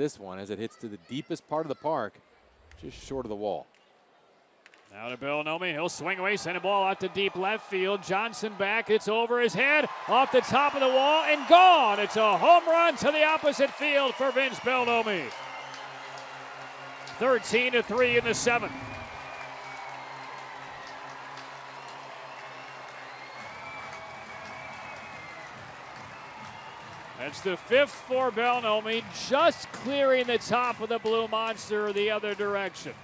this one as it hits to the deepest part of the park, just short of the wall. Now to Belnome. He'll swing away, send a ball out to deep left field. Johnson back. It's over his head, off the top of the wall, and gone. It's a home run to the opposite field for Vince Belnome. 13 to 3 in the seventh. That's the fifth for Belnome, just clearing the top of the Blue Monster the other direction.